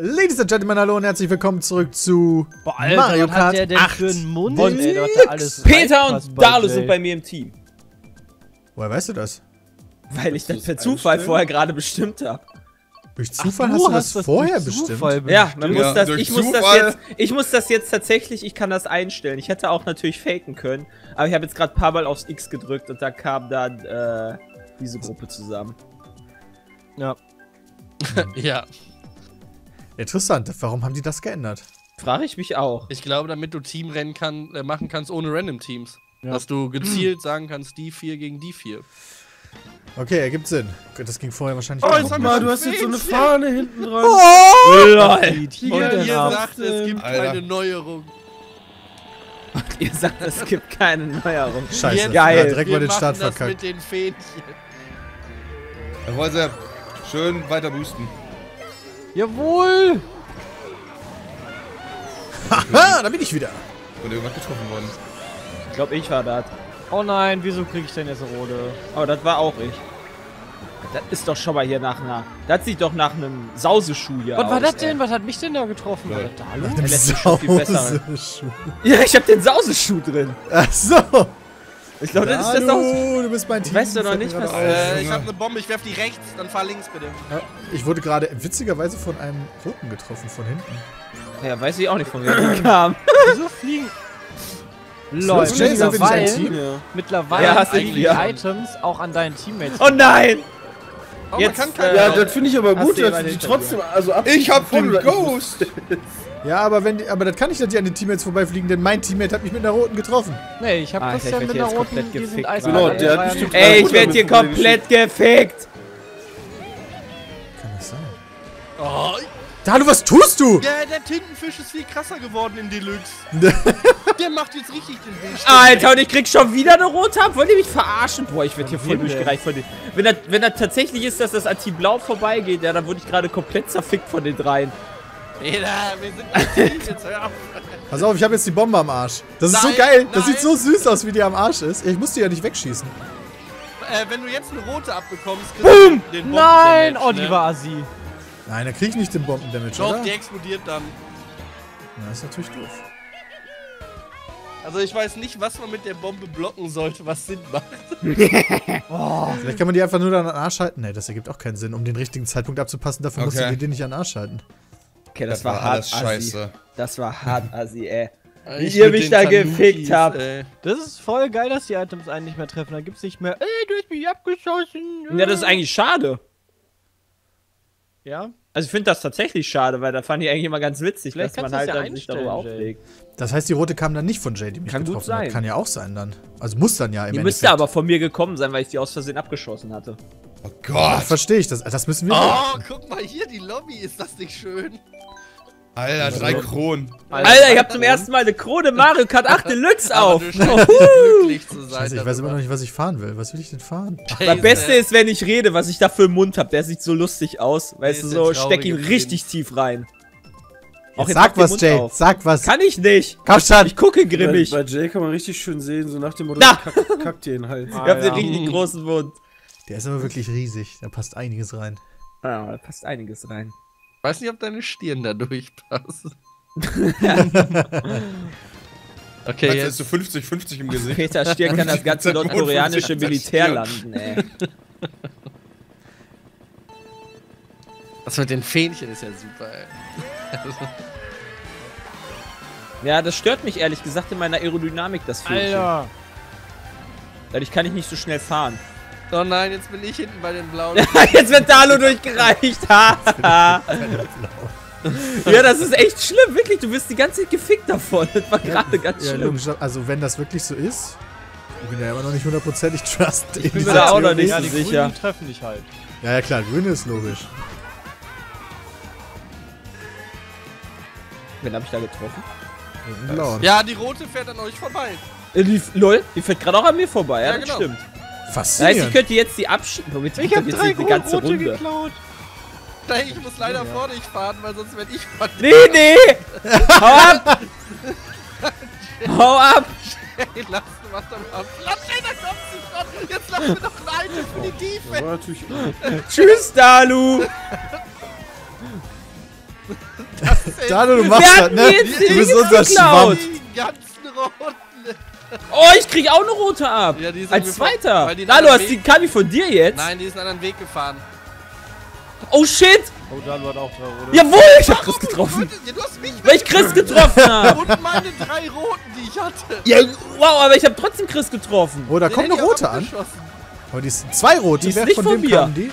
Ladies and Gentlemen, hallo und herzlich willkommen zurück zu Boah, Alter, Mario was hat Kart der denn 8. für einen Mund? Und ey, der hat da alles Peter und Dalu sind bei mir im Team. Woher weißt du das? Weil ich das per Zufall vorher gerade bestimmt habe. Durch Ach, Zufall hast du das durch vorher Zufall bestimmt? Ja, man Ja, muss das, ich muss das jetzt, ich muss das jetzt tatsächlich, ich kann das einstellen. Ich hätte auch natürlich faken können, aber ich habe jetzt gerade ein paar Mal aufs X gedrückt und da kam dann äh, diese Gruppe zusammen. Ja. Ja, Interessant, warum haben die das geändert? Frage ich mich auch. ich glaube, damit du Teamrennen kann, äh, machen kannst ohne Random Teams. Ja. Dass du gezielt sagen kannst, die vier gegen die vier. Okay, ergibt Sinn. Das ging vorher wahrscheinlich Oh, auch jetzt Mal, du hast jetzt so eine Fahne hinten dran. LOL. Und ihr sagt, es gibt Alter. keine Neuerung. Ihr sagt, es gibt keine Neuerung. Scheiße, Jetzt- Geil. Ja, direkt Wir mal den machen Start das verkackt. mit den Fähnchen. Dann wollen sie schön weiter boosten. Jawohl! Haha, da bin ich wieder. Und irgendwas getroffen worden. Ich glaube, ich war das. Oh nein, wieso krieg ich denn jetzt eine rote? Aber das war auch ich. Das ist doch schon mal hier nach einer. Das sieht doch nach einem Sauseschuh hier Was aus. war das ey. denn? Was hat mich denn da getroffen? War das Dalu? Dem Der lässt sich schon viel besser. Sauseschuh. Ja, ich hab den Sauseschuh drin. Ach so. Ich glaube, das ist Sauseschuh. Hallo, du bist mein Team. Weißt du noch nicht, was-. Äh, ich habe eine Bombe, ich werf die rechts, dann fahr links bitte. Ja, ich wurde gerade witzigerweise von einem Roten getroffen, von hinten. Ja, weiß ich auch nicht, von wem die kam. Wieso fliegen? Lol, ein mittlerweile, mittlerweile Ja, hast du die ja. Items auch an deinen Teammates. Oh nein! Oh, Jetzt, man kann keine. äh, Ja, das finde ich aber gut, dass die trotzdem, also ab Ich hab den Ghost! Ja, aber wenn die, aber das kann ich nicht an den Teammates vorbeifliegen, denn mein Teammate hat mich mit einer Roten getroffen. Nee, ich hab Ah, ich Christian werd mit hier einer jetzt roten, komplett die sind gefickt eiskalt. Genau, der hat. Ey, ich werd hier komplett gefickt! Kann das sein? Oh, Dalu, was tust du? ja, der Tintenfisch ist viel krasser geworden in Deluxe. der macht jetzt richtig den Weg. Alter, und ich krieg schon wieder eine rote ab. Wollt ihr mich verarschen? Boah, ich werd hier voll durchgereicht von den. Wenn das, wenn das tatsächlich ist, dass das an Team Blau vorbeigeht, ja, dann wurde ich gerade komplett zerfickt von den dreien. Peter, wir sind Team, jetzt hör auf. Pass auf, ich habe jetzt die Bombe am Arsch. Das ist so Nein, geil. Das nein. sieht so süß aus, wie die am Arsch ist. Ich muss die ja nicht wegschießen. Äh, wenn du jetzt eine rote abbekommst, kriegst du den Nein! Bomben-Damage, Oh, die ne? war assi. Nein, da krieg ich nicht den Bombendamage, Doch, oder? die explodiert dann. Na, ist natürlich doof. Also ich weiß nicht, was man mit der Bombe blocken sollte, was Sinn macht. Vielleicht kann man die einfach nur dann an den Arsch halten. Nee, das ergibt auch keinen Sinn, um den richtigen Zeitpunkt abzupassen. Dafür musst du Okay. die nicht an den Arsch halten. Okay, das, Das war, war hart alles assi. scheiße. Das war hart assi, ey. Wie Ich ihr mich da Tanukis, gefickt habt. ey. Das ist voll geil, dass die Items einen nicht mehr treffen. Dann gibt's nicht mehr, ey, du hast mich abgeschossen. Ja, das ist eigentlich schade. Ja? Also ich finde das tatsächlich schade, weil da fand ich eigentlich immer ganz witzig, Vielleicht dass man halt ja sich darüber aufregt. Das heißt, die rote kam dann nicht von Jay, die mich Kann gut getroffen hat. sein. Kann ja auch sein dann. Also muss dann ja im Die Endeffekt. müsste aber von mir gekommen sein, weil ich die aus Versehen abgeschossen hatte. Oh Gott! verstehe ich. Das, das müssen wir. Oh, guck mal hier, die Lobby, ist das nicht schön? Alter, drei Kronen. Alter, ich hab zum ersten Mal eine Krone Mario Kart 8 Deluxe auf. glücklich zu sein. Scheiße, ich weiß immer noch nicht, was ich fahren will. Was will ich denn fahren? Das Beste ist, wenn ich rede, was ich da für einen Mund hab. Der sieht so lustig aus. Weißt du, so steck ihn richtig tief rein. Auch Jetzt sag den was, Jay. auf. Sag was. Kann ich nicht. Komm schon. Ich gucke Bei, grimmig. bei Jay kann man richtig schön sehen, so nach dem Motto, Na! kack, kack dir in den Hals. Ich hab den ja. richtig großen Mund. Der ist aber wirklich riesig. Da passt einiges rein. Ja, da passt einiges rein. Weiß nicht, ob deine Stirn da durchpasst. okay, Jetzt jetzt. ist du 50-50 im Gesicht. Peter Stier kann das ganze 50% nordkoreanische 50% Militär landen, ey. Das mit den Fähnchen ist ja super, ey. Ja, das stört mich ehrlich gesagt in meiner Aerodynamik, das Fähnchen. Alter. Dadurch kann ich nicht so schnell fahren. Oh nein, jetzt bin ich hinten bei den blauen. Jetzt wird Dalo durchgereicht. Haha. ja, das ist echt schlimm, wirklich. Du wirst die ganze Zeit gefickt davon. Das war gerade ganz Ja, schlimm. Also, wenn das wirklich so ist. Ich bin ja immer noch nicht hundertprozentig trust. Ich bin mir da auch noch nicht Ja, so die sicher. Grünen treffen dich halt. Ja, ja, klar. Grün ist logisch. Wen hab ich da getroffen? Ja, die rote fährt an euch vorbei. Äh, Die, lol, die fährt gerade auch an mir vorbei. Ja, Ja, das genau. stimmt. Das heißt, ich Faszinierend. könnte jetzt die abschieben. Womit Ich hab jetzt drei die ganze rote Runde. geklaut. Nein, ich muss leider vor dich fahren, weil sonst werde ich von Nee, nee! Hau ab! Hau ab! Hey, lass du was am Abend. Lass ey, da kommt sie schon. Jetzt lass mir doch ein Item für die Tiefe. Tschüss, Dalu! Dano, du machst das, ne? Du bist unser. Schwamm. Die ganzen roten. Oh, ich krieg auch eine rote ab. Ja, Als zweiter. weil Na, du hast die Kami von dir jetzt? Nein, die ist einen anderen Weg gefahren. Oh shit. Oh, Dano hat auch drei rote. Jawohl, ich hab Chris getroffen. Ja, du hast mich Weil ich Chris getroffen habe. und meine drei roten, die ich hatte. Ja, wow, aber ich habe trotzdem Chris getroffen. Oh, da Den kommt eine rote an. Aber die sind zwei rote. Die ist Wer nicht von von mir. kamen die?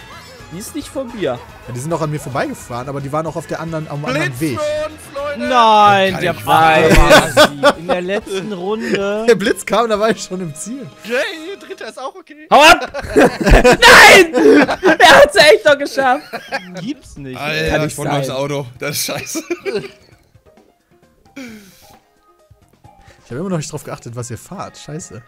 Die ist nicht von mir. Ja, die sind auch an mir vorbeigefahren, aber die waren auch auf der anderen, am anderen Blitz Weg. für uns, Leute. Nein, Kann der ich quasi. In der letzten Runde. Der Blitz kam, da war ich schon im Ziel. Jay, dritter ist auch okay. Hau ab! Nein! Er hat's echt noch geschafft. Gibt's nicht. Alter, Kann ich nicht von neues sein. Auto. Das ist scheiße. Ich habe immer noch nicht drauf geachtet, was ihr fahrt. Scheiße.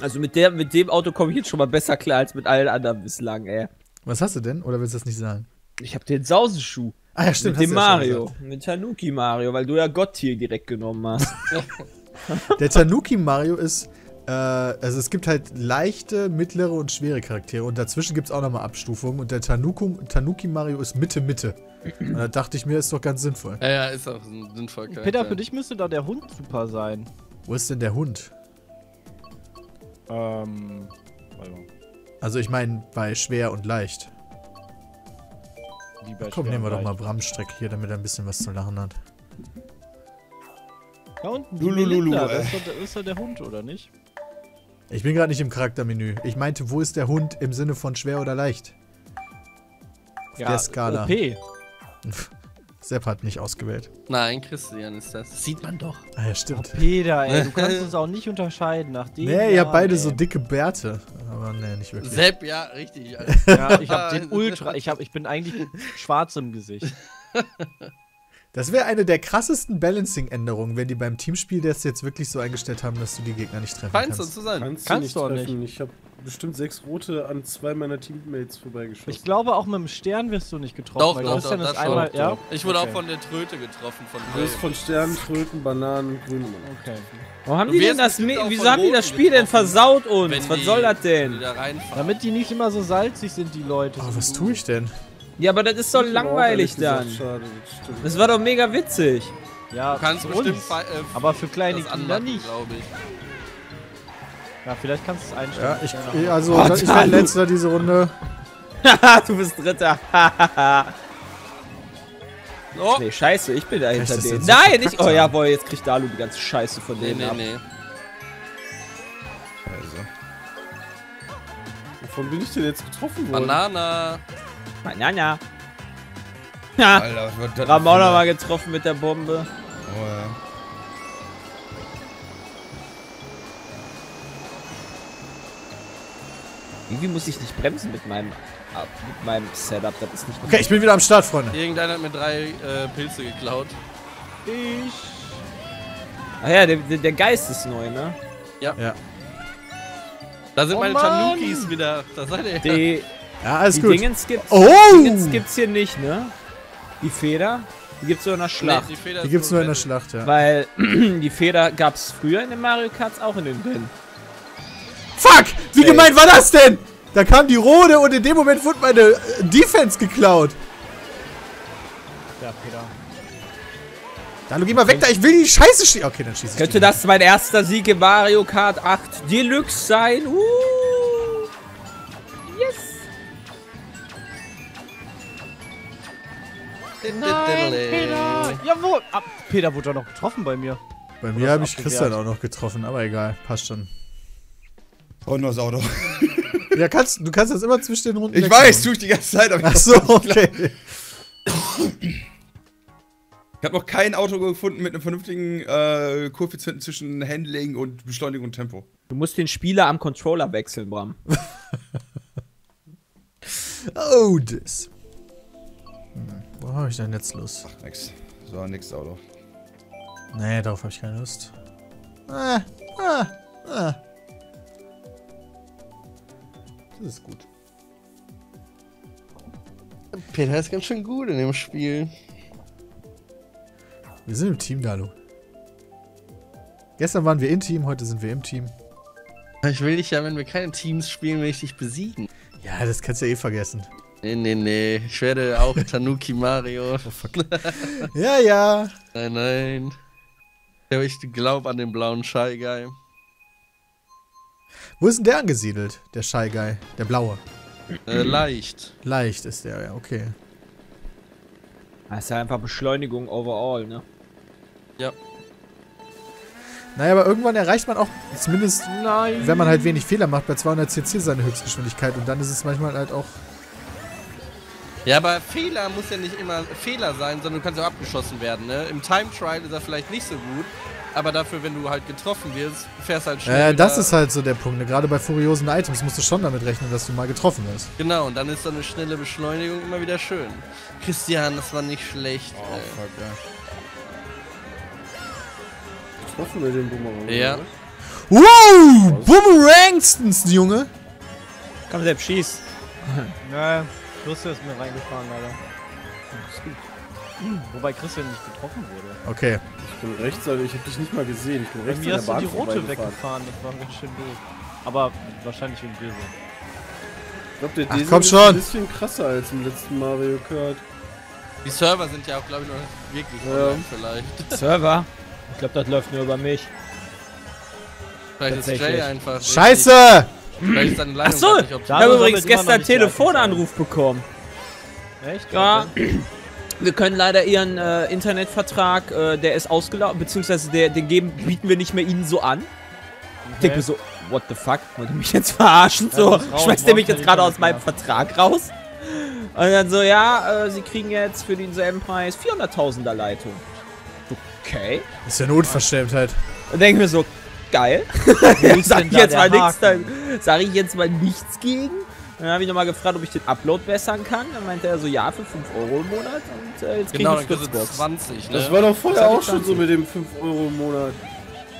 Also mit, der, mit dem Auto komme ich jetzt schon mal besser klar als mit allen anderen bislang, ey. Was hast du denn? Oder willst du das nicht sagen? Ich habe den Sausenschuh. Ah ja, stimmt. mit dem ja Mario. gesagt. Mit Tanuki Mario, weil du ja Gott-Tier direkt genommen hast. Der Tanuki Mario ist, äh, also es gibt halt leichte, mittlere und schwere Charaktere und dazwischen gibt es auch nochmal Abstufungen und der Tanuku, Tanuki Mario ist Mitte, Mitte. Und da dachte ich mir, ist doch ganz sinnvoll. Ja, ja, ist auch ein sinnvoll. Peter, für dich müsste da der Hund super sein. Wo ist denn der Hund? Ähm. Warte mal. Also ich meine bei schwer und leicht. Wie bei Komm, Schwer nehmen wir doch mal Leicht. Bram Streck hier, damit er ein bisschen was zu lachen hat. Da unten, die Lulululu, das ist, doch, das ist doch der Hund, oder nicht? Ich bin gerade nicht im Charaktermenü. Ich meinte, wo ist der Hund im Sinne von schwer oder leicht? Auf der Skala. OP. Sepp hat nicht ausgewählt. Nein, Christian ist das. Sieht man doch. Ah ja, stimmt. Peter, ey, du kannst uns auch nicht unterscheiden nach dem. Nee, ihr habt beide Namen, so ey. dicke Bärte. Aber nee, nicht wirklich. Sepp, ja, richtig. Ja, ich hab den Ultra. Ich, hab, ich bin eigentlich schwarz im Gesicht. Das wäre eine der krassesten Balancing-Änderungen, wenn die beim Teamspiel das jetzt wirklich so eingestellt haben, dass du die Gegner nicht treffen Feinst kannst. du zu sein. Kannst, Kannst du du auch nicht treffen. Ich habe bestimmt sechs rote an zwei meiner Teammates vorbeigeschossen. Ich glaube, auch mit dem Stern wirst du nicht getroffen. Doch, weil doch, Christian doch, ist das einmal, ja? Ich wurde Okay. auch von der Tröte getroffen. Von Du wirst von Sternen, Tröten, Bananen und Grünen. Okay. Warum haben die denn das Wieso haben die das Spiel denn versaut uns? wenn Was die- soll das denn? die da. Damit die nicht immer so salzig sind, die Leute. Oh, so was tue ich denn? Ja, aber das ist doch Ich langweilig gesagt, dann. Schade, das stimmt. Das war doch mega witzig. Ja, Du kannst für bestimmt uns. äh, Aber für kleine das Kinder nicht. glaube ich. Ja, vielleicht kannst du es einstellen. Ja, ich, Ahnung. also, Oh, ich werde letzter diese Runde. Haha, du bist Dritter. Oh, nee, scheiße, ich bin da hinter denen. so Nein, nicht. Oh jawohl, jetzt kriegt Dalu die ganze Scheiße von nee, denen nee, ab. nee. Also. Wovon bin ich denn jetzt getroffen worden? Banana. Banana. Ja, Alter, was wird das? Ram auch für noch eine- mal getroffen mit der Bombe. Oh, ja. Irgendwie muss ich nicht bremsen mit meinem, mit meinem Setup. Das ist nicht Okay, ich bin wieder am Start, Freunde. Irgendeiner hat mir drei äh, Pilze geklaut. Ich. Ach ja, der, der Geist ist neu, ne? Ja. Da sind Oh meine Mann! Tanukis wieder. Da seid ihr. Die, Ja, alles die gut. Dingens gibt's, Oh! Dingens gibt's hier nicht, ne? Die Feder, die gibt's nur in der Schlacht. Nee, die Feder Die gibt's nur in der. Schlacht, ja. Weil die Feder gab's früher in den Mario Karts auch in den Rennen. Fuck! Wie Ey. gemeint war das denn? Da kam die Rode und in dem Moment wurde meine äh, Defense geklaut. Ja, Peter. Dalu, geh mal weg da, ich will die Scheiße schießen. Okay, dann schieße ich Könnte die. das mein erster Sieg in Mario Kart 8 Deluxe sein? Uh. Nein, Peter! Jawohl! Ah, Peter wurde doch noch getroffen bei mir. Bei mir habe ich abgewehrt? Christian auch noch getroffen, aber egal, passt schon. Und neues Auto. Ja, kannst, du kannst das immer zwischen den Runden Ich weiß, tue ich die ganze Zeit. aber ich Ach so, okay. Ich habe noch kein Auto gefunden mit einem vernünftigen äh, Koeffizienten zwischen Handling und Beschleunigung und Tempo. Du musst den Spieler am Controller wechseln, Bram. Oh, das. Wo habe ich denn jetzt Lust? Ach, nix. So, nix Auto. Nee, darauf habe ich keine Lust. Ah, ah, ah. Das ist gut. Peter ist ganz schön gut in dem Spiel. Wir sind im Team, Dalu. Gestern waren wir im Team, heute sind wir im Team. Ich will dich ja, wenn wir keine Teams spielen, will ich dich besiegen. Ja, das kannst du ja eh vergessen. Nee, nee, nee. Ich werde auch Tanuki Mario. Oh, fuck. ja, ja. Nein, nein. Ja, ich glaube an den blauen Shy Guy. Wo ist denn der angesiedelt? Der Shy Guy. Der blaue. Äh, leicht. Leicht ist der, ja, okay. Das ist ja einfach Beschleunigung overall, ne? Naja, aber irgendwann erreicht man auch, zumindest Nein. wenn man halt wenig Fehler macht, bei 200 cc seine Höchstgeschwindigkeit. Und dann ist es manchmal halt auch. Ja, aber Fehler muss ja nicht immer Fehler sein, sondern du kannst ja auch abgeschossen werden, ne? Im Time Trial ist er vielleicht nicht so gut, aber dafür, wenn du halt getroffen wirst, fährst halt schnell. Äh, das ist halt so der Punkt. ne? Gerade bei furiosen Items musst du schon damit rechnen, dass du mal getroffen wirst. Genau, und dann ist so eine schnelle Beschleunigung immer wieder schön. Christian, das war nicht schlecht. Oh, ey. fuck, ja. Getroffen mit dem Bumerang. Ja. oder? Wow! Boomerangstens, Junge! Komm, Sepp, schieß. Naja, Christian ist mir reingefahren, leider. Wobei Christian nicht getroffen wurde. Okay. Ich bin rechtzeitig, ich hab dich nicht mal gesehen. Ich bin Bei rechts mir an hast du die rote weggefahren, das war ganz schön doof. Aber wahrscheinlich wegen dir so. Ich glaube, der Ach, komm ist schon. ein bisschen krasser als im letzten Mario Kart. Die Server sind ja auch, glaube ich, noch wirklich Ja. online vielleicht. Server? Ich glaube, das läuft nur über mich. Vielleicht ist. Jay einfach. Scheiße! Vielleicht ist Achso, ich habe übrigens gestern einen Telefonanruf bekommen. Echt? Ja, wir können leider ihren äh, Internetvertrag, äh, der ist ausgelaufen, beziehungsweise der, den geben, bieten wir nicht mehr ihnen so an. Ich denke mir so, what the fuck? Wollt ihr mich jetzt verarschen? Ja, So, das raus, schmeißt ihr mich jetzt gerade aus meinem Vertrag raus? Und dann so, ja, äh, sie kriegen jetzt für denselben Preis 400.000er Leitung. Okay. ist ja eine Unverschämtheit. Und denke mir so, geil. sag ich jetzt mal nichts, sage ich jetzt mal nichts gegen. Dann habe ich nochmal gefragt, ob ich den Upload bessern kann. Dann meinte er so, ja, für 5 Euro im Monat. Und äh, jetzt kriege Genau, ich dann die kostet es Fritzbox. 20, ne? Das war doch vorher auch schon so mit dem 5 Euro im Monat.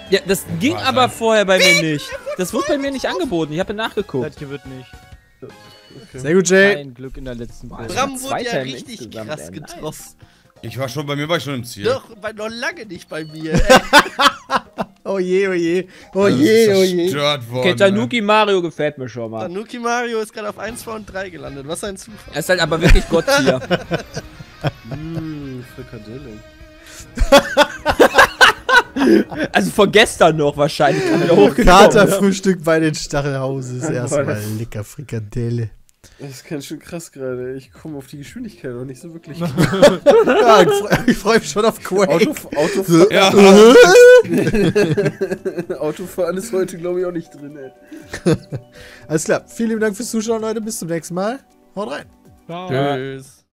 Ja, das ging War aber vorher bei mir nicht. Das wurde bei mir nicht angeboten. Ich habe nachgeguckt. Das hier wird nicht. Sehr gut, Jay. Kein Glück in der letzten Runde. Bram wurde ja richtig insgesamt, krass getroffen. Ich war schon, bei mir war ich schon im Ziel. Doch, noch lange nicht bei mir. Oh je, oh je. Oh je, oh ist je. Worden. Okay, Tanuki Mario gefällt mir schon mal. Tanuki Mario ist gerade auf 1, 2 und 3 gelandet. Was ein Zufall. Er ist halt aber wirklich Gott hier. Mmh, Frikadelle. Also von gestern noch wahrscheinlich. Er hochgekommen, ne? Katerfrühstück bei den Stachelhauses. Erstmal lecker Frikadelle. Das ist ganz schön krass gerade. Ich komme auf die Geschwindigkeit noch nicht so wirklich. Ja, ich freue freu mich schon auf Quake. Auto, Autofahren, Ja. Autofahren ist heute, glaube ich, auch nicht drin, ey. Alles klar. Vielen lieben Dank fürs Zuschauen, Leute. Bis zum nächsten Mal. Haut rein. Ciao. Tschüss.